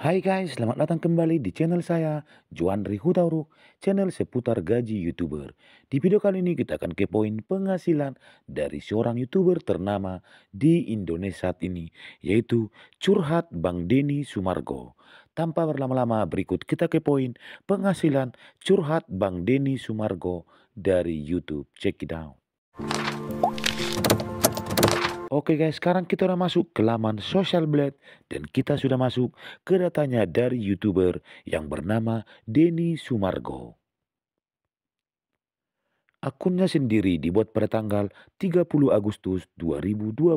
Hai guys, selamat datang kembali di channel saya, Juandri Hutauruk, channel seputar gaji YouTuber. Di video kali ini kita akan kepoin penghasilan dari seorang YouTuber ternama di Indonesia saat ini, yaitu Curhat Bang Denny Sumargo. Tanpa berlama-lama, berikut kita kepoin penghasilan Curhat Bang Denny Sumargo dari YouTube. Check it out. Oke guys, sekarang kita udah masuk ke laman Social Blade dan kita sudah masuk ke datanya dari YouTuber yang bernama Denny Sumargo. Akunnya sendiri dibuat pada tanggal 30 Agustus 2020.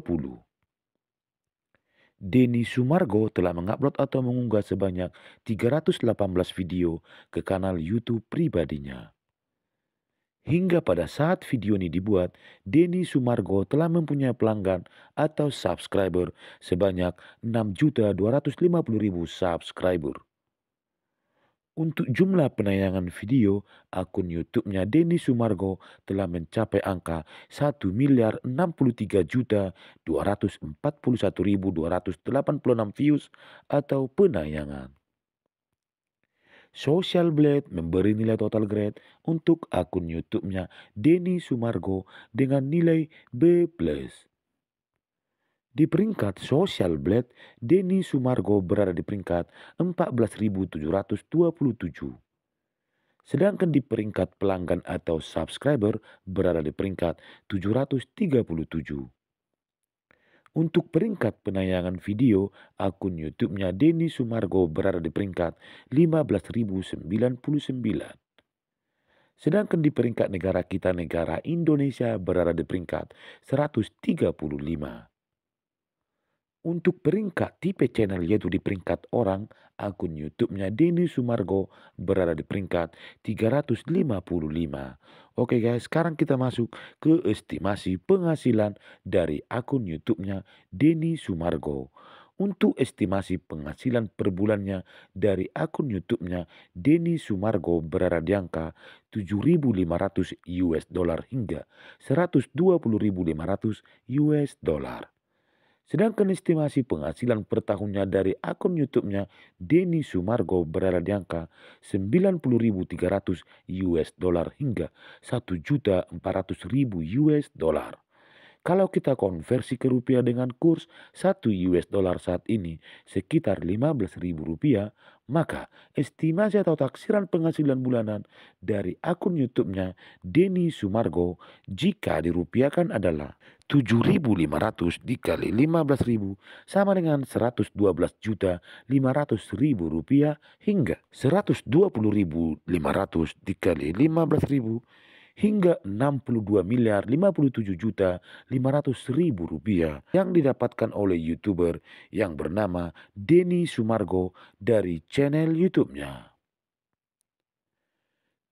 Denny Sumargo telah mengupload atau mengunggah sebanyak 318 video ke kanal YouTube pribadinya. Hingga pada saat video ini dibuat, Denny Sumargo telah mempunyai pelanggan atau subscriber sebanyak 6.250.000 subscriber. Untuk jumlah penayangan video, akun YouTube-nya Denny Sumargo telah mencapai angka 1 miliar 63 juta 241.286 views atau penayangan. Social Blade memberi nilai total grade untuk akun YouTube-nya Denny Sumargo dengan nilai B+. Di peringkat Social Blade, Denny Sumargo berada di peringkat 14.727. Sedangkan di peringkat pelanggan atau subscriber berada di peringkat 737. Untuk peringkat penayangan video, akun YouTube-nya Denny Sumargo berada di peringkat 15.099. Sedangkan di peringkat negara kita negara Indonesia berada di peringkat 135. Untuk peringkat tipe channel yaitu di peringkat orang, akun YouTube-nya Denny Sumargo berada di peringkat 355. Oke guys, sekarang kita masuk ke estimasi penghasilan dari akun YouTube-nya Denny Sumargo. Untuk estimasi penghasilan per bulannya dari akun YouTube-nya Denny Sumargo berada di angka 7.500 US dollar hingga 120.500 US dollar. Sedangkan estimasi penghasilan per tahunnya dari akun YouTube-nya Denny Sumargo berada di angka 90.300 US dollar hingga 1.400.000 US dollar. Kalau kita konversi ke rupiah dengan kurs 1 US dollar saat ini sekitar 15.000 rupiah, maka estimasi atau taksiran penghasilan bulanan dari akun YouTube-nya Denny Sumargo jika dirupiahkan adalah 7.500 dikali 15.000 sama dengan 112 juta 500 ribu rupiah hingga 120.500 dikali 15.000 hingga 62 miliar 57 juta 500 ribu rupiah yang didapatkan oleh YouTuber yang bernama Denny Sumargo dari channel YouTube-nya.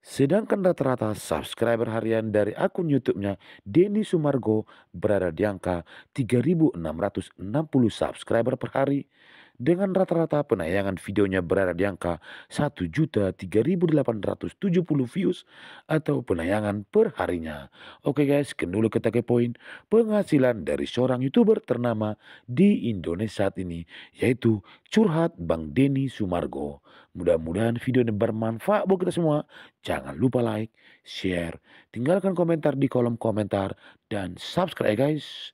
Sedangkan rata-rata subscriber harian dari akun YouTube-nya Denny Sumargo berada di angka 3.660 subscriber per hari dengan rata-rata penayangan videonya berada di angka 1.3870 views atau penayangan per harinya. Oke guys, sekian dulu kita ke poin penghasilan dari seorang YouTuber ternama di Indonesia saat ini, yaitu Curhat Bang Denny Sumargo. Mudah-mudahan video ini bermanfaat buat kita semua. Jangan lupa like, share, tinggalkan komentar di kolom komentar, dan subscribe guys.